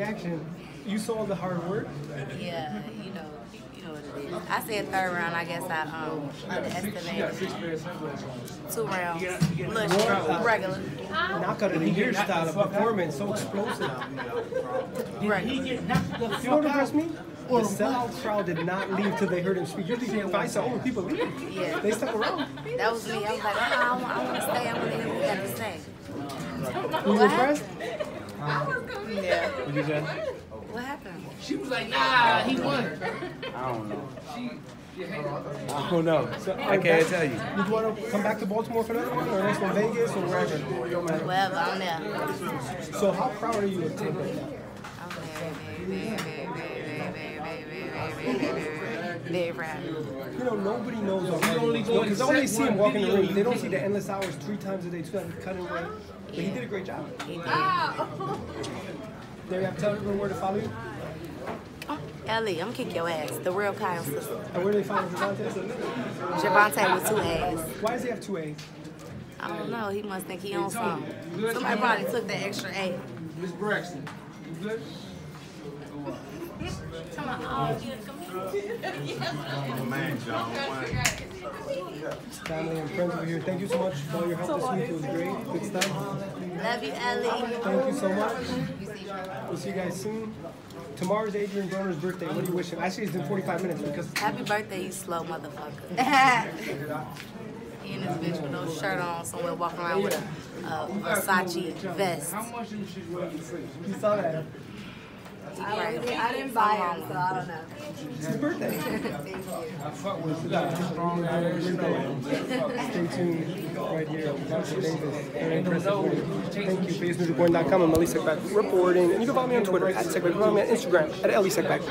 reaction. You saw the hard work. Yeah, you know, you know what it is. I said third round. I guess I um underestimated two rounds. Little short, regular, Knockout of the year style of performance, so explosive. regular. You know what impressed me? The sellout crowd did not leave till they heard him speak. You're Usually, if I saw older people leave, Yeah. they stuck around. That was me. I was like, oh, I, want, I want to stay. I want to hear what you got to say. Were you What impressed? Yeah. What you say? What happened? She was like, nah, he won. I don't know. I don't know. So, I can't tell you. Did you want to come back to Baltimore for another one, or next one Vegas, or wherever? Don't matter. Whatever. I'm there. So, how proud are you of Tank right now? I'm very, very, very, very, very, very, very, very, very, very, very proud. You know, nobody knows already. only go Because and all they set see him one walking the video ring. They don't see the endless hours three times a day, two times cutting weight. But he did a great job. He did. There you have tell everyone where to follow you. Oh, Elie, I'm gonna kick your ass. The real Kyle sister. And where do they follow Gervonta? Gervonta with two A's. Why does he have two A's? I don't know. He must think he owns something. Somebody probably took that extra A. Miss Braxton, you good? Come on. Oh, you Man, John. Family and friends over here. Thank you so much for all your help this week. It was great. Good stuff. Love you, Elie. Thank you so much. We'll see you guys soon. Tomorrow's Adrien Broner's birthday. What do you wish him? Actually, it's in 45 minutes because Happy birthday, you slow motherfucker. he and this bitch with no shirt on somewhere walking around with a, a Versace vest. How much you should wear you saw that. He I crazy. didn't, I didn't buy it, so I don't know. It's his birthday. I fuck with you. Stay tuned right here. Marshall Davis. Very impressive win. Thank you. ESNewsReport.com and Melly Seckbach reporting. And you can follow me on Twitter at Seckbach. Follow me on Instagram at Elie Seckbach.